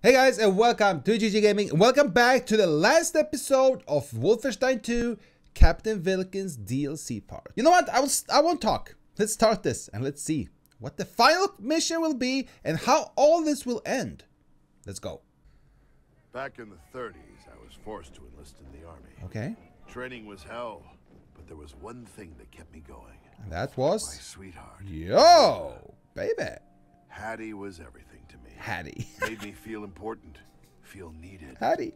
Hey guys and welcome to GG Gaming welcome back to the last episode of Wolfenstein 2 Captain Vilkins DLC part. You know what? I, was, I won't talk. Let's start this and let's see what the final mission will be and how all this will end. Let's go. Back in the 30s, I was forced to enlist in the army. Okay. Training was hell, but there was one thing that kept me going. And that was? My sweetheart. Yo! Baby. Hattie was everything to me. Hattie. Made me feel important, feel needed. Hattie.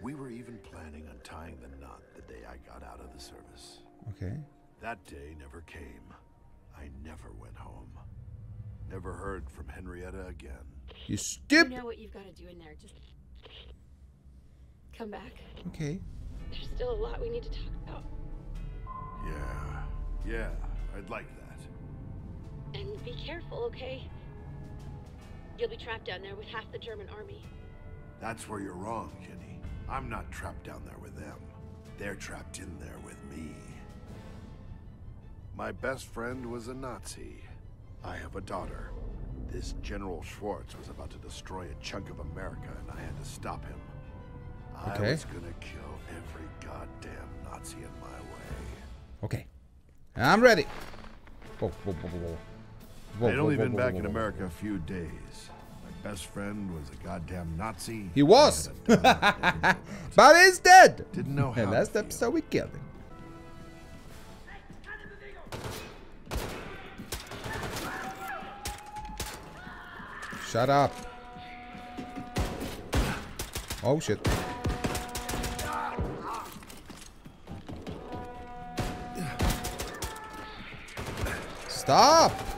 We were even planning on tying the knot the day I got out of the service. Okay. That day never came. I never went home. Never heard from Henrietta again. You You stupid... know what you've got to do in there. Just come back. Okay. There's still a lot we need to talk about. Yeah, yeah, I'd like that. And be careful, okay? You'll be trapped down there with half the German army. That's where you're wrong, Jenny. I'm not trapped down there with them. They're trapped in there with me. My best friend was a Nazi. I have a daughter. This General Schwartz was about to destroy a chunk of America, and I had to stop him. Okay. I was gonna kill every goddamn Nazi in my way. Okay. I'm ready. Whoa, whoa, whoa, whoa, whoa. Whoa, I'd only whoa, been whoa, back whoa, in. America a few days. My best friend was a goddamn Nazi. He was. I had a daughter I didn't know about. But he's dead. Didn't know how And last episode we killed him. Shut up. Oh shit. Stop!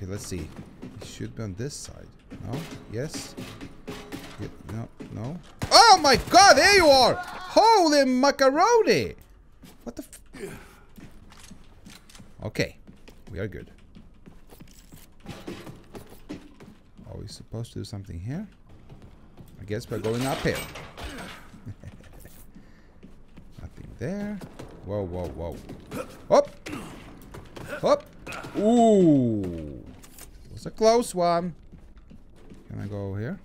Okay, let's see. It should be on this side. No? Yes? Yeah, no, no. Oh my god, there you are! Holy macaroni! What the Okay, we are good. Are we supposed to do something here? I guess we're going up here. Nothing there. Whoa, whoa, whoa. Up! Up! Ooh! Was a close one. Can I go here?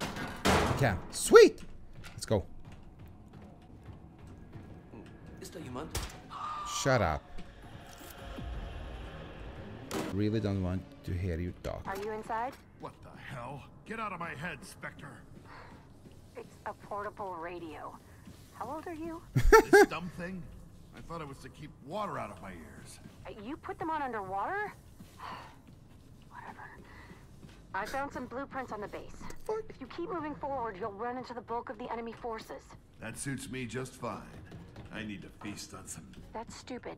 I can. Sweet! Let's go. Ist da jemand? Shut up. Really don't want to hear you talk. Are you inside? What the hell? Get out of my head, Spectre! It's a portable radio. How old are you? This dumb thing? I thought it was to keep water out of my ears. You put them on underwater? Whatever. I found some blueprints on the base. Fuck. If you keep moving forward, you'll run into the bulk of the enemy forces. That suits me just fine. I need to feast on some. That's stupid.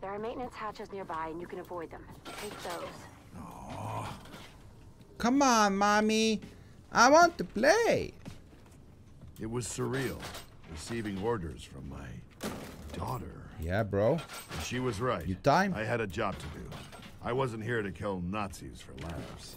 There are maintenance hatches nearby, and you can avoid them. Take those. Come on, mommy. I want to play. It was surreal, receiving orders from my daughter. Yeah, bro. And she was right. You time? I had a job to do. I wasn't here to kill Nazis for laughs.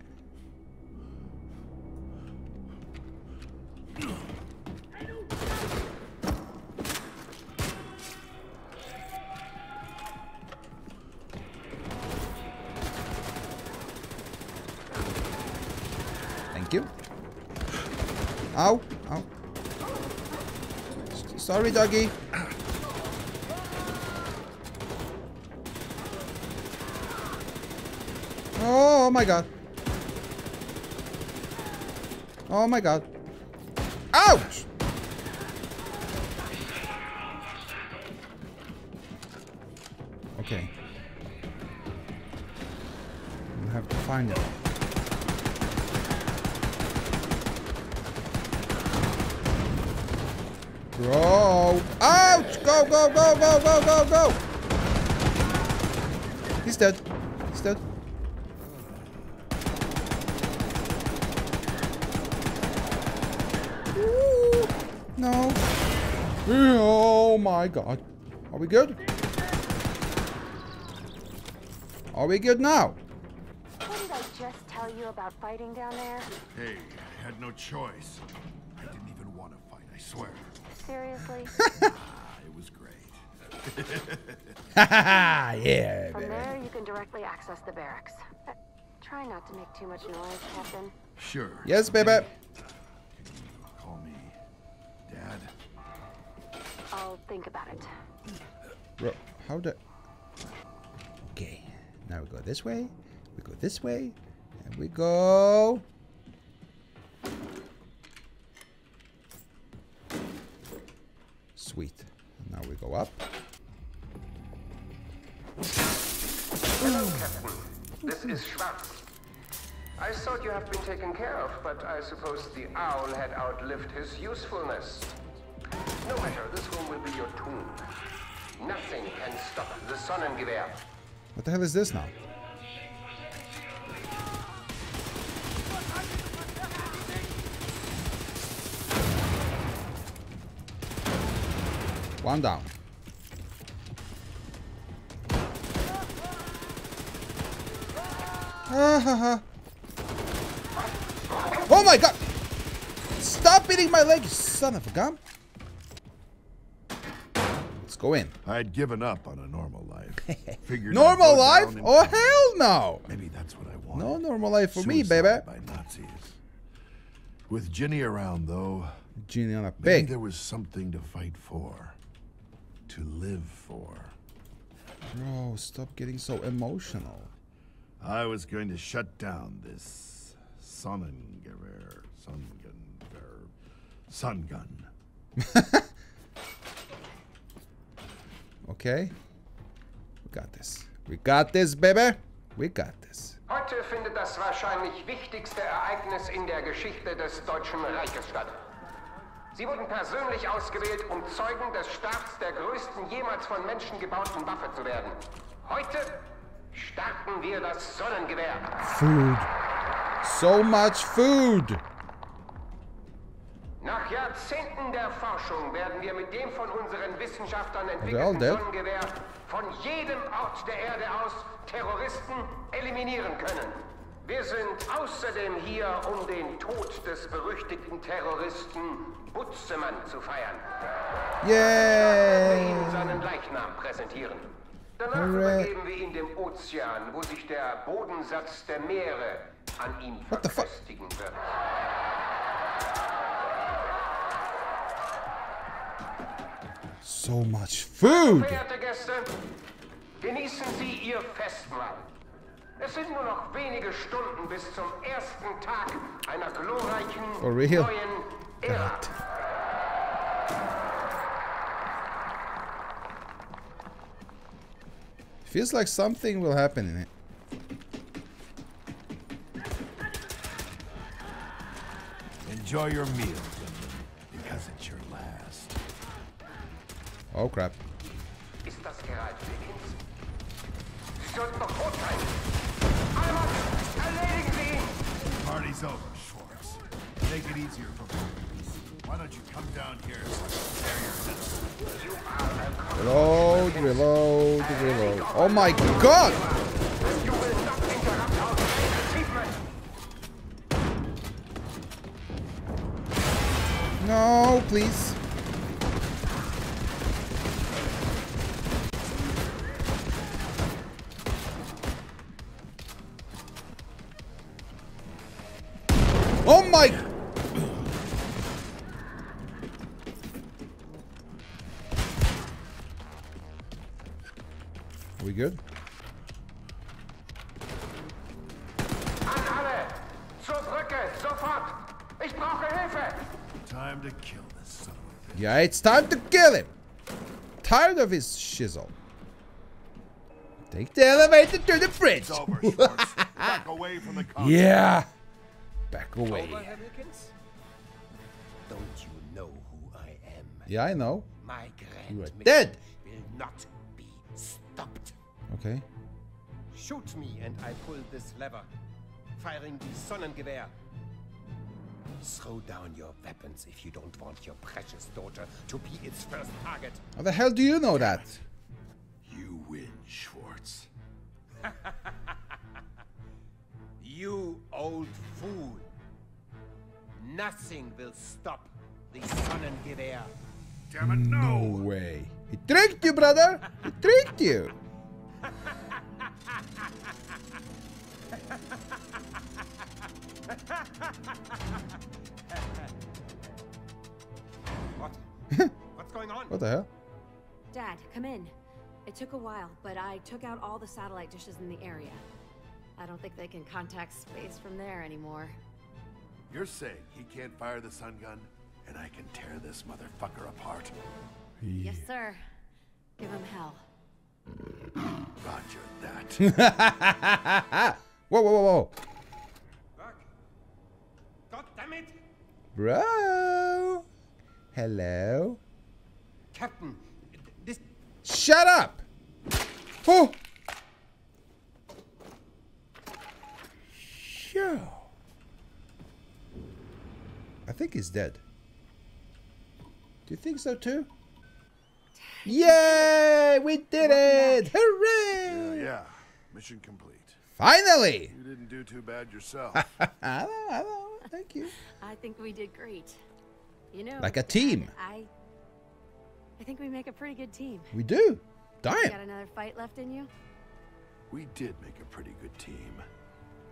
Ow. Ow. Sorry, doggy. Oh my god. Oh my god. Ouch! Okay. We have to find it. Bro! Ouch! Go, go, go, go, go, go, go! He's dead. He's dead. Ooh, no. Oh my god. Are we good? Are we good now? What did I just tell tell you about fighting down there? Hey, I had no choice. I didn't even want to fight, I swear. Seriously? Ah, it was great. Haha, yeah, From baby. there, you can directly access the barracks. Uh, try not to make too much noise, Captain. Sure. Yes, baby. Call me Dad. I'll think about it. Bro, how the... Okay, now we go this way, we go this way, and we go... Sweet. Now we go up. Hello, Captain. This is Schwartz. I thought you have been taken care of, but I suppose the owl had outlived his usefulness. No matter, this room will be your tomb. Nothing can stop the Sonnengewehr. What the hell is this now? One down. Ha, ha. Oh my god! Stop eating my leg, you son of a gun! Let's go in. I had given up on a normal life. Figured Normal life? Oh hell no! Maybe that's what I want. No normal life for me, Suicide baby. By Nazis. With Ginny around, though, Genie on a maybe pig. there was something to fight for, to live for. Bro, stop getting so emotional. I was going to shut down this Sonnengewehr, Sungun, sun gun. Okay? We got this. We got this, baby. We got this. Heute findet das wahrscheinlich wichtigste Ereignis in der Geschichte des Deutschen Reiches statt. Sie wurden persönlich ausgewählt, um Zeugen des Starts der größten jemals von Menschen gebauten Waffe zu werden. Heute starten wir das Sonnengewehr. Food. So much food. Nach Jahrzehnten der Forschung werden wir mit dem von unseren Wissenschaftlern entwickelten? Sonnengewehr von jedem Ort der Erde aus Terroristen eliminieren können. Wir sind außerdem hier, um den Tod des berüchtigten Terroristen Butzemann zu feiern. Wir Yay! ihm seinen Leichnam präsentieren. Danach Hooray. übergeben wir ihn dem Ozean, wo sich der Bodensatz der Meere an ihm What the fuck? verfestigen wird. So much food. Verehrte Gäste, genießen Sie Ihr Festmahl. Es sind nur noch wenige Stunden bis zum ersten Tag einer glorreichen oh, real? neuen Ära. Feels like something will happen in it. Enjoy your meal, because it's your last. Oh crap. Ist das gerade Dickens? Sie sollten doch tot ihn! Party's over, Schwartz. Make it easier for. Why don't you come down here so I can your head? You are a Reload, reload, reload. Oh my god! No, please. Hilfe! Time to kill this son of a Yeah, it's time to kill him. Tired of his shizzle. Take the elevator to the bridge. It's over, Back away from the con. Yeah. Back away. Don't you know who I am? Yeah, I know. My grand You are dead. will not be stopped. Okay. Shoot me and I pull this lever, firing the Sonnengewehr. Throw down your weapons if you don't want your precious daughter to be its first target. How the hell do you know that? You win, Schwartz. You old fool. Nothing will stop the Sonnengewehr. Damn it, no! No way. He tricked you, brother. He tricked you. What? What's going on? What the hell? Dad, come in. It took a while, but I took out all the satellite dishes in the area. I don't think they can contact space from there anymore. You're saying he can't fire the sun gun, and I can tear this motherfucker apart? Yes, sir. Give him hell. Roger that. Whoa, whoa, whoa, whoa. Fuck. God damn it! Bro. Hello. Captain, this Shut up. Oh. Yo. I think he's dead. Do you think so too? Yay! We did it! Hooray! yeah, yeah. Mission complete. Finally! You didn't do too bad yourself. I know, I know. Thank you. I think we did great. You know, Like a team. I I think we make a pretty good team. We do. You got another fight left in you? we did make a pretty good team.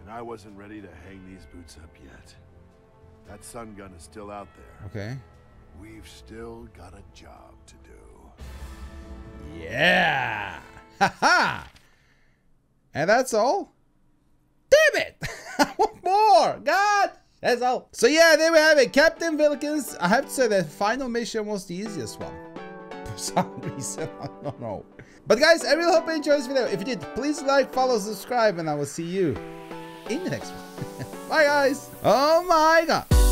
And I wasn't ready to hang these boots up yet. That sun gun is still out there. Okay. We've still got a job to do. Yeah. Ha ha. and that's all? Damn it! I want more! God! That's all. So yeah, there we have it. Captain Vilkins. I have to say the final mission was the easiest one. For some reason. I don't know. But guys, I really hope you enjoyed this video. If you did, please like, follow, subscribe, and I will see you in the next one. Bye guys. Oh my god.